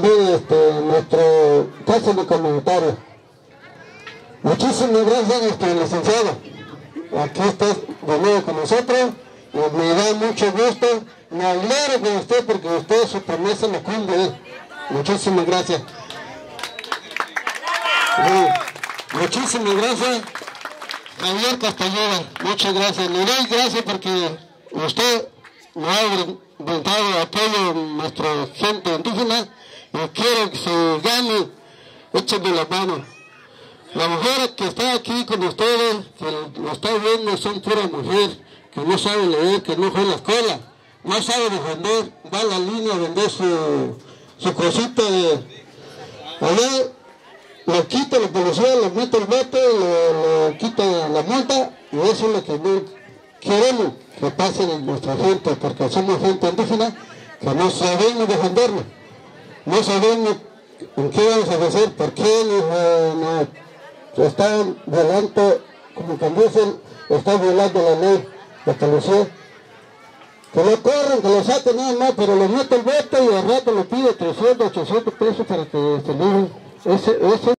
También este, nuestro caso de comentario. Muchísimas gracias, nuestro licenciado. Aquí estás de nuevo con nosotros. y Me da mucho gusto. Me alegro con usted porque usted su promesa la cumple. Muchísimas gracias. Muchísimas gracias. Javier Castañeda, muchas gracias. Le doy gracias porque usted me ha brindado apoyo a nuestra gente indígena y quiero que se gane, échenme la mano. La mujer que está aquí con ustedes, que lo está viendo, son pura mujer, que no sabe leer, que no fue a la escuela, no sabe defender, va a la línea a vender su, su cosita de... Allá le quita la policía, le mete el bote, le, le quita la multa y eso es lo que no queremos que pase en nuestra gente, porque somos gente indígena que no sabemos defendernos, no sabemos en qué vamos a hacer, por qué nos, están violando, como cuando dicen, están violando la ley de policía. Que lo corren, que lo saquen nada más, pero le mete el bote y al rato le pide 300, 800 pesos para que se libren. Ese, ese